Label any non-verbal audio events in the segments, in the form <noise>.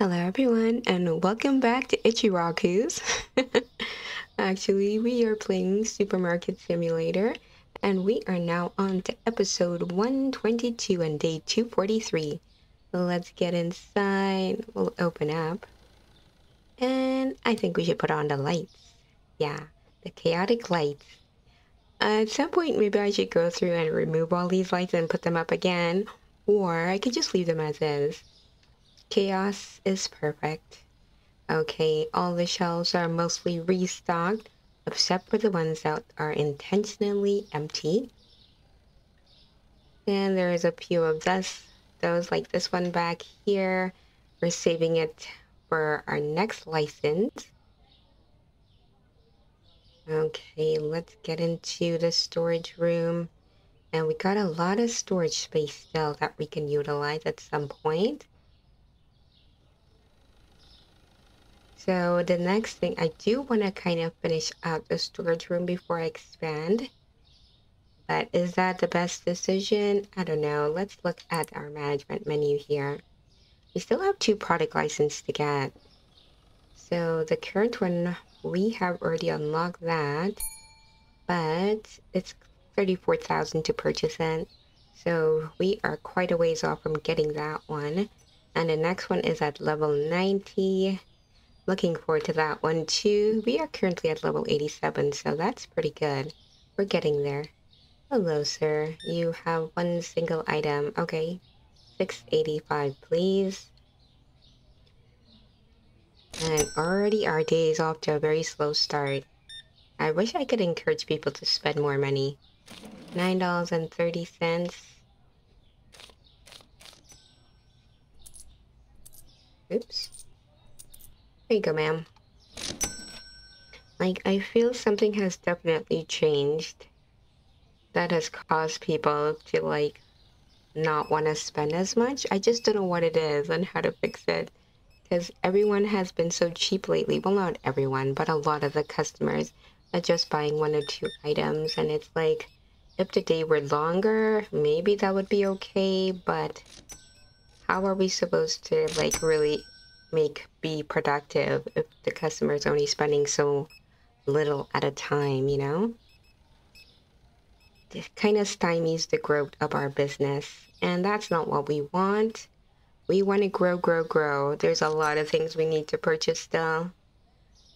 Hello everyone and welcome back to Ichiraku's. <laughs> Actually, we are playing Supermarket Simulator and we are now on to episode 122 and day 243. Let's get inside. We'll open up. And I think we should put on the lights. Yeah, the chaotic lights. at some point, maybe I should go through and remove all these lights and put them up again. Or I could just leave them as is. Chaos is perfect. Okay, all the shelves are mostly restocked, except for the ones that are intentionally empty. And there's a few of this, those like this one back here. We're saving it for our next license. Okay, let's get into the storage room. And we got a lot of storage space still that we can utilize at some point. So the next thing, I do want to kind of finish out the storage room before I expand. But is that the best decision? I don't know. Let's look at our management menu here. We still have two product licenses to get. So the current one, we have already unlocked that. But it's 34,000 to purchase it. So we are quite a ways off from getting that one. And the next one is at level 90. Looking forward to that one too. We are currently at level 87, so that's pretty good. We're getting there. Hello, sir. You have one single item. Okay. 685, please. And already our day is off to a very slow start. I wish I could encourage people to spend more money. $9.30. Oops. There you go, ma'am. Like, I feel something has definitely changed that has caused people to, like, not want to spend as much. I just don't know what it is and how to fix it. Because everyone has been so cheap lately. Well, not everyone, but a lot of the customers are just buying one or two items. And it's like, if the day were longer, maybe that would be okay. But how are we supposed to, like, really make be productive if the customer is only spending so little at a time, you know? It kind of stymies the growth of our business, and that's not what we want. We want to grow, grow, grow. There's a lot of things we need to purchase still.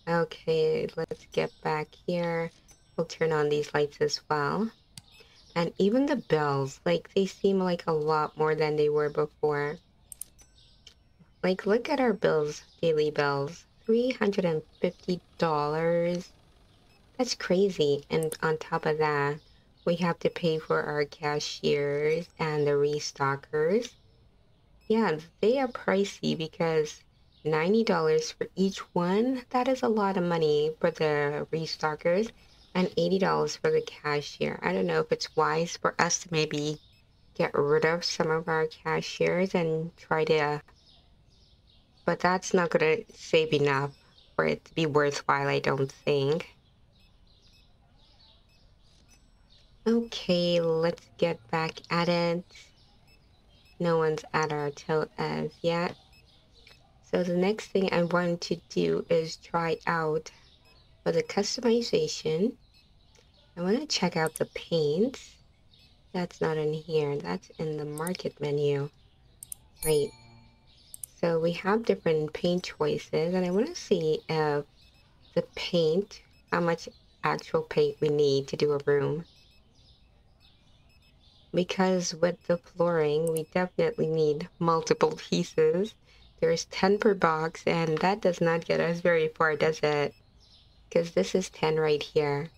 Okay, let's get back here. We'll turn on these lights as well. And even the bells, like they seem like a lot more than they were before. Like, look at our bills, daily bills. $350. That's crazy. And on top of that, we have to pay for our cashiers and the restockers. Yeah, they are pricey because $90 for each one, that is a lot of money for the restockers and $80 for the cashier. I don't know if it's wise for us to maybe get rid of some of our cashiers and try to but that's not gonna save enough for it to be worthwhile, I don't think. Okay, let's get back at it. No one's at our tilt as yet. So the next thing I want to do is try out for the customization. I want to check out the paints. That's not in here. That's in the market menu. Right. So we have different paint choices and I want to see if the paint, how much actual paint we need to do a room. Because with the flooring, we definitely need multiple pieces. There's 10 per box and that does not get us very far, does it? Because this is 10 right here.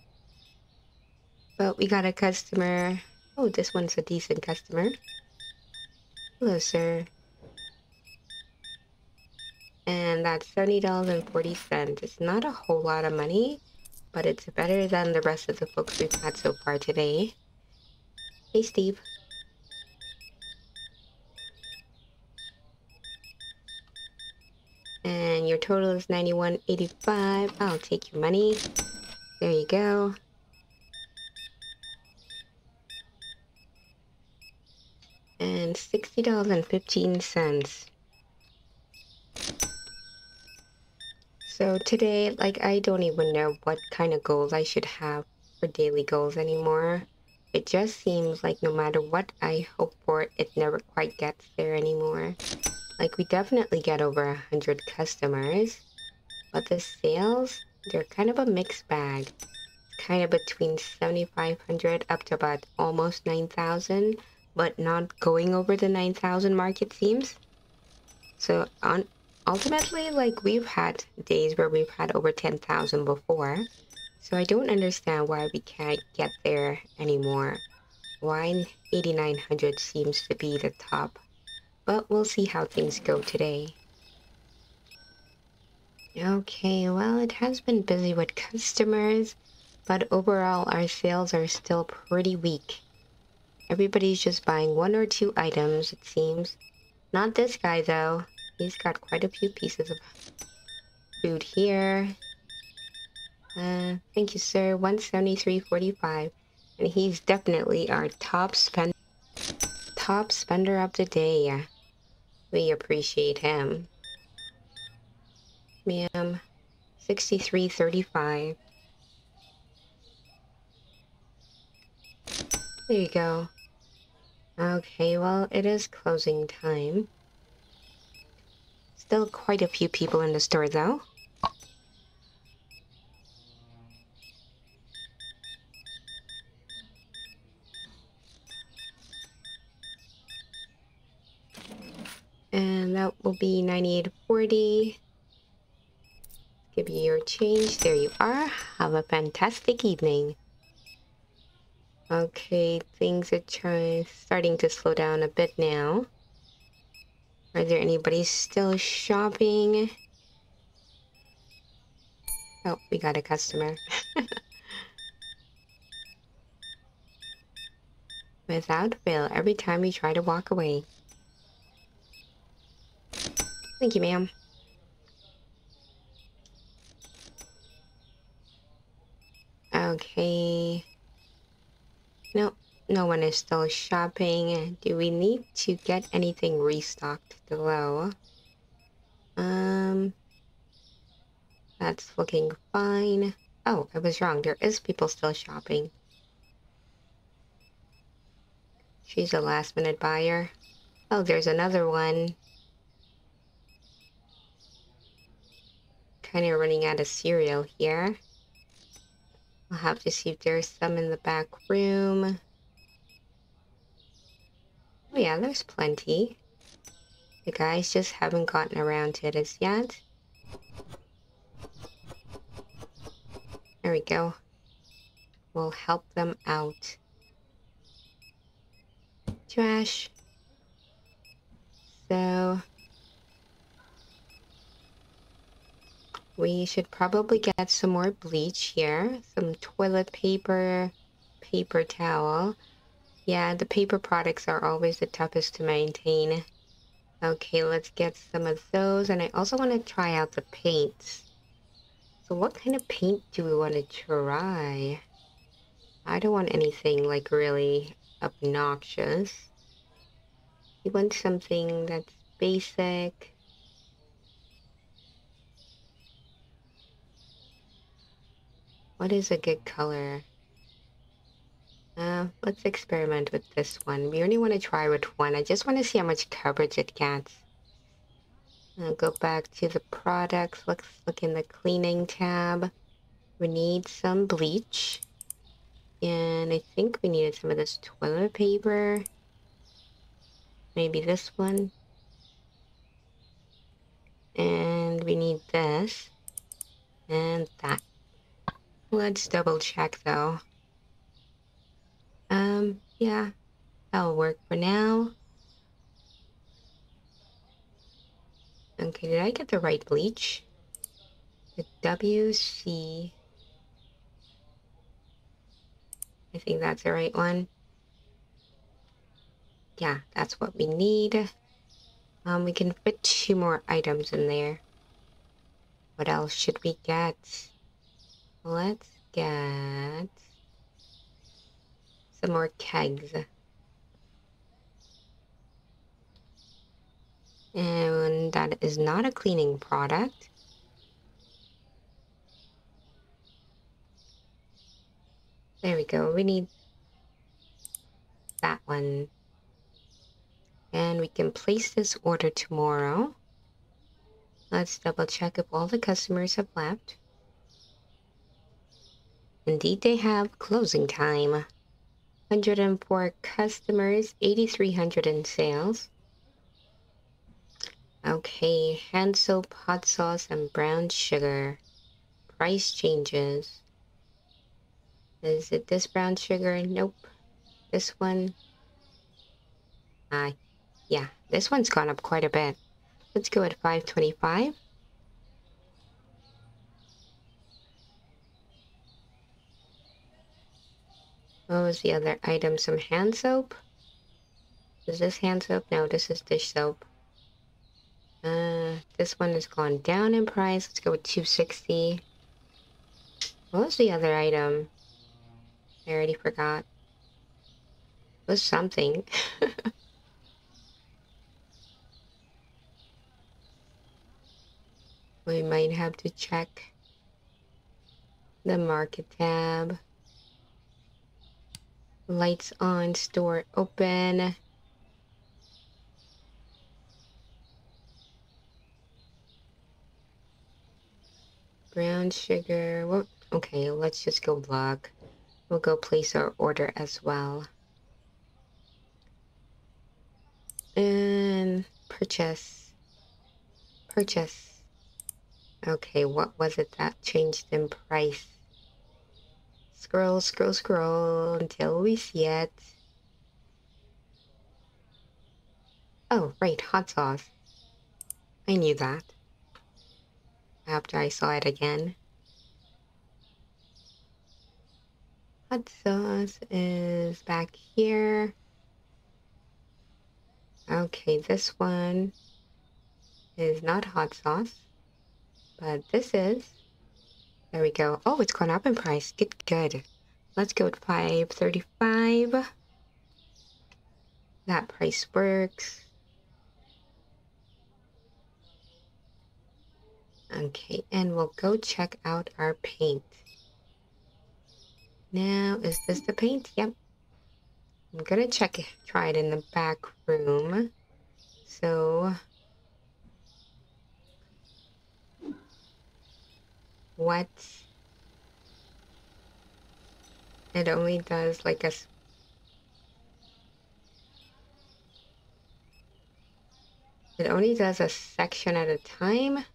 But we got a customer. Oh, this one's a decent customer. Hello, sir and that's $70.40. It's not a whole lot of money, but it's better than the rest of the folks we've had so far today. Hey, Steve. And your total is 91.85. I'll take your money. There you go. And $60.15. So today, like, I don't even know what kind of goals I should have for daily goals anymore. It just seems like no matter what I hope for, it never quite gets there anymore. Like, we definitely get over a hundred customers, but the sales, they're kind of a mixed bag. Kind of between 7,500 up to about almost 9,000, but not going over the 9,000 mark, it seems. So, on ultimately, like, we've had days where we've had over 10,000 before. So I don't understand why we can't get there anymore. Why 8900 seems to be the top but we'll see how things go today. Okay, well, it has been busy with customers, but overall our sales are still pretty weak. Everybody's just buying one or two items, it seems. Not this guy, though. He's got quite a few pieces of food here. Uh, thank you, sir. 173.45. And he's definitely our top spend top spender of the day. We appreciate him. Ma'am, 6335. There you go. Okay, well, it is closing time. Still quite a few people in the store, though. And that will be 9840. Give you your change. There you are. Have a fantastic evening. Okay, things are trying, starting to slow down a bit now. Are there anybody still shopping? Oh, we got a customer. <laughs> Without fail, every time you try to walk away. Thank you, ma'am. Okay. No, no one is still shopping. Do we need to get anything restocked below? Um, that's looking fine. Oh, I was wrong. There is people still shopping. She's a last minute buyer. Oh, there's another one. kind of running out of cereal here. I'll have to see if there's some in the back room. Oh yeah, there's plenty. The guys just haven't gotten around to it as yet. There we go. We'll help them out. Trash. So, We should probably get some more bleach here. Some toilet paper, paper towel. Yeah, the paper products are always the toughest to maintain. Okay, let's get some of those. And I also want to try out the paints. So what kind of paint do we want to try? I don't want anything like really obnoxious. You want something that's basic. What is a good color? Uh, let's experiment with this one. We only want to try with one. I just want to see how much coverage it gets. I'll go back to the products. Let's look in the cleaning tab. We need some bleach. And I think we needed some of this toilet paper. Maybe this one. And we need this. And that. Let's double check though. Um, yeah, that'll work for now. Okay, did I get the right bleach? The WC. I think that's the right one. Yeah, that's what we need. Um, we can fit two more items in there. What else should we get? Let's get some more kegs. And that is not a cleaning product. There we go. We need that one. And we can place this order tomorrow. Let's double check if all the customers have left. Indeed, they have closing time. 104 customers, 8,300 in sales. Okay, hand soap, hot sauce, and brown sugar. Price changes. Is it this brown sugar? Nope. This one? Uh, yeah, this one's gone up quite a bit. Let's go at 525. What was the other item? Some hand soap? Is this hand soap? No, this is dish soap. Uh, this one has gone down in price. Let's go with 260. What was the other item? I already forgot. It was something. <laughs> we might have to check the market tab. Lights on, store open. Brown sugar. What? Okay, let's just go log. We'll go place our order as well. And purchase. Purchase. Okay, what was it that changed in price? Scroll, scroll, scroll until we see it. Oh, right, hot sauce. I knew that. After I saw it again. Hot sauce is back here. Okay, this one is not hot sauce, but this is. There we go. Oh, it's gone up in price. Good, good. Let's go with 535. That price works. Okay, and we'll go check out our paint. Now, is this the paint? Yep. I'm gonna check it, try it in the back room. So, what? It only does like a It only does a section at a time.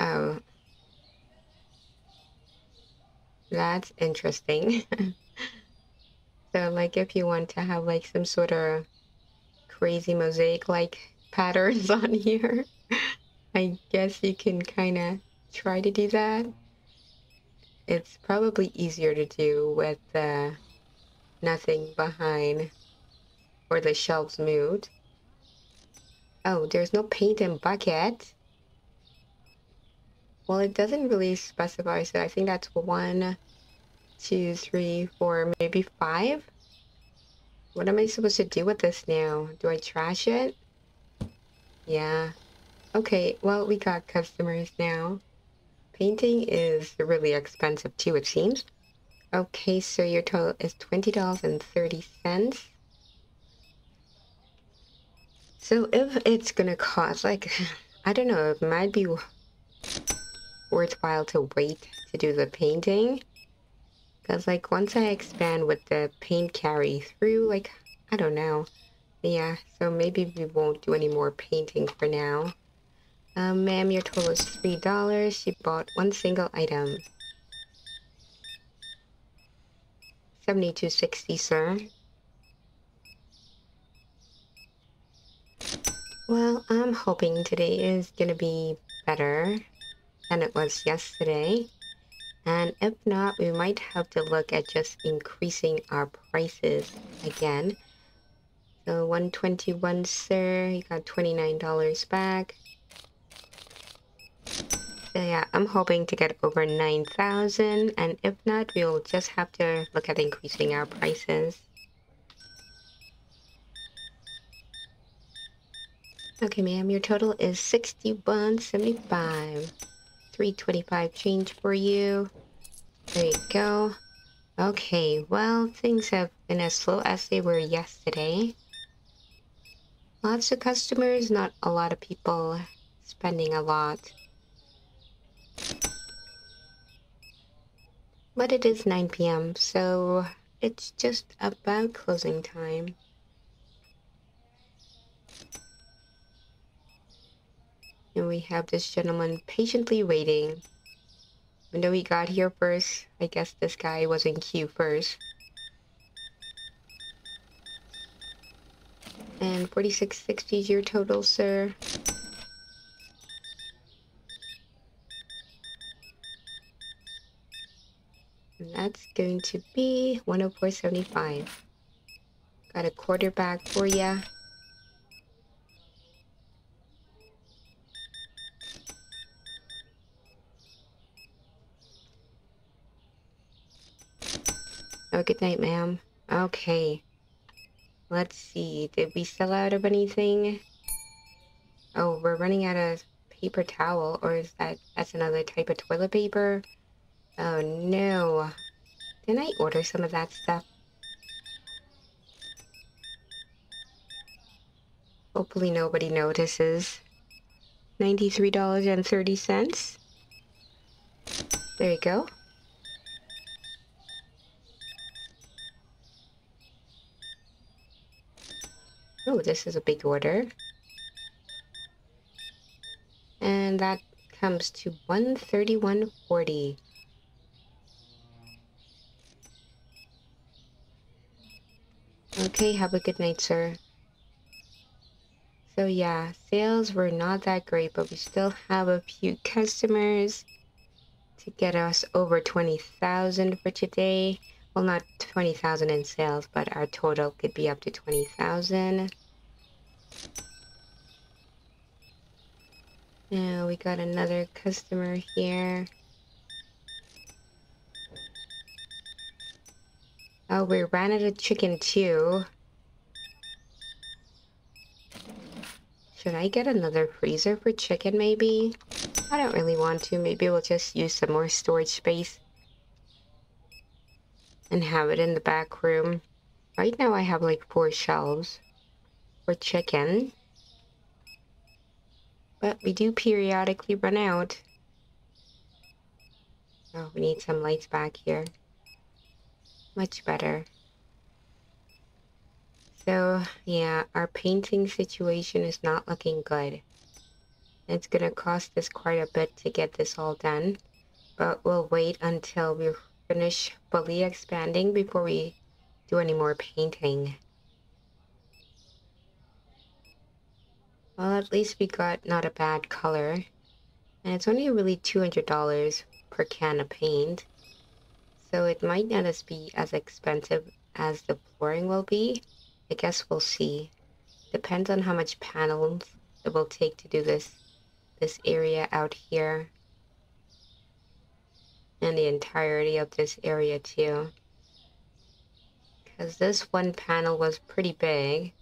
Oh. That's interesting. <laughs> so like if you want to have like some sort of crazy mosaic like patterns <laughs> on here, I guess you can kind of try to do that. It's probably easier to do with uh, nothing behind or the shelves moved. Oh, there's no paint and bucket. Well, it doesn't really specify, so I think that's one, two, three, four, maybe five. What am I supposed to do with this now? Do I trash it? Yeah. Okay, well, we got customers now. Painting is really expensive too, it seems. Okay, so your total is $20.30. So if it's gonna cost, like, <laughs> I don't know, it might be worthwhile to wait to do the painting. Because, like, once I expand with the paint carry through, like, I don't know. Yeah, so maybe we won't do any more painting for now. Um, ma'am, your total is $3. You bought one single item. 7260, sir. Well, I'm hoping today is gonna be better than it was yesterday. And if not, we might have to look at just increasing our prices again. So 121 sir, you got $29 back. So yeah, I'm hoping to get over 9,000 and if not, we'll just have to look at increasing our prices. Okay ma'am, your total is 61.75. 325 change for you. There you go. Okay, well, things have been as slow as they were yesterday. Lots of customers, not a lot of people spending a lot. But it is 9 p.m., so it's just about closing time. And we have this gentleman patiently waiting. Even though he got here first, I guess this guy was in queue first. And 4660 is your total, sir. And that's going to be 104.75. Got a quarterback for ya. Oh, good night, ma'am. Okay. Let's see. Did we sell out of anything? Oh, we're running out of paper towel. Or is that... That's another type of toilet paper? Oh, no. Didn't I order some of that stuff? Hopefully nobody notices. $93.30. There you go. Oh, this is a big order. And that comes to 131.40. Okay, have a good night, sir. So yeah, sales were not that great, but we still have a few customers to get us over 20,000 for today well not 20,000 in sales but our total could be up to 20,000 now we got another customer here. Oh we ran out of chicken too. Should I get another freezer for chicken maybe? I don't really want to. Maybe we'll just use some more storage space and have it in the back room. Right now I have like four shelves for chicken. But we do periodically run out. Oh, we need some lights back here. Much better. So, yeah, our painting situation is not looking good. It's gonna cost us quite a bit to get this all done. But we'll wait until we're finish fully expanding before we do any more painting. Well, at least we got not a bad color. And it's only really $200 per can of paint. So it might not as be as expensive as the flooring will be. I guess we'll see. Depends on how much panels it will take to do this this area out here and the entirety of this area too. Because this one panel was pretty big.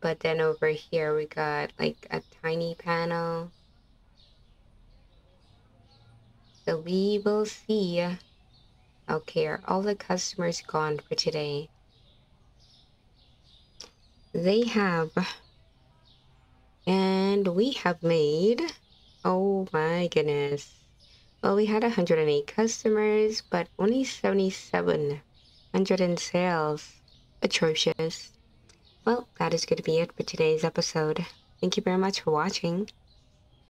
But then over here we got like a tiny panel. So we will see. Okay, are all the customers gone for today? They have. And we have made. Oh my goodness. Well, we had 108 customers, but only 7,700 in sales. Atrocious. Well, that is going to be it for today's episode. Thank you very much for watching.